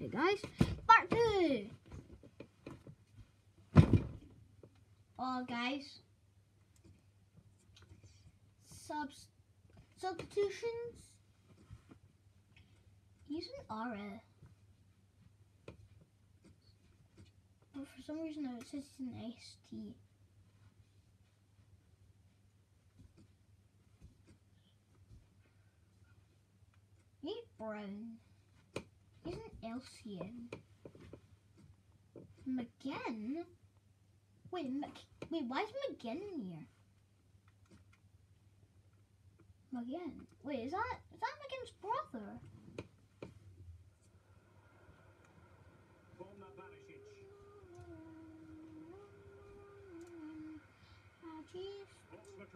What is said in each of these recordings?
Hey guys, part two. Oh guys, subs substitutions using aura, but for some reason it says it's an ST. Brown. LCN? McGinn? Wait, Mc, wait, why is McGinn in here? McGinn. Wait, is that is that McGinn's brother? Borna Barisic. Jeez. Oxford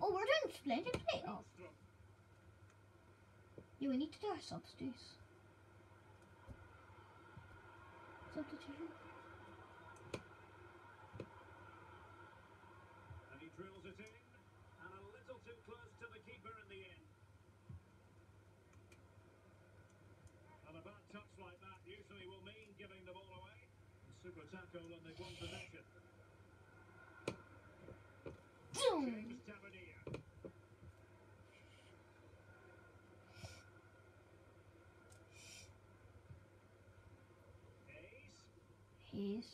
Oh, we're doing splendid play. Oh, yeah, we need to do our substitutes. Substitution. And he drills it in. And a little too close to the keeper in the end. And a bad touch like that usually will mean giving the ball away. Super tackle and they've won possession. Hayes.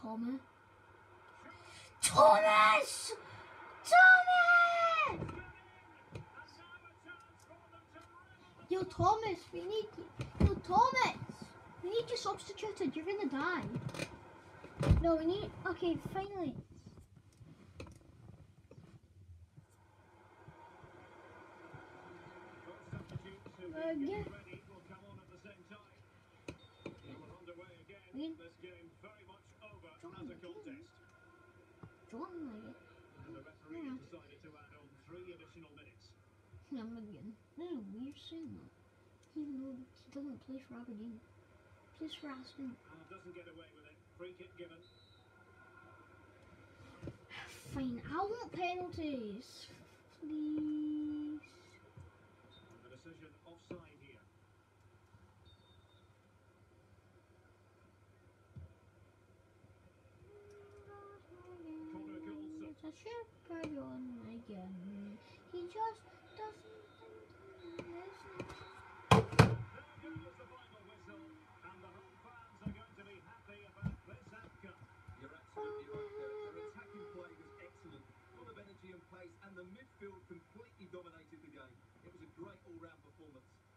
Thomas. Thomas! Thomas! Yo, Thomas, we need you. Yo, Thomas! We need you substituted. You're gonna die. No, we need. Okay, finally. Uh, yeah. get ready will come on at the same time. And we're again. This game very much over John, as a contest. John, like. And the referee Yeah. decided to add on three additional minutes. I'm again. This is weird that. Even though he doesn't play for Aberdeen. Plays for Aston. And doesn't get away with it. Free kick given. Fine, I want penalties. Please. And the decision offside here. Connor Goldson. It's a shepherd on again. He just doesn't listen. There goes the final whistle. And the home fans are going to be happy about this outcome. You're absolutely right there. Their attacking play full of energy and pace, and the midfield completely dominated the game. It was a great all-round performance.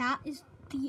That is the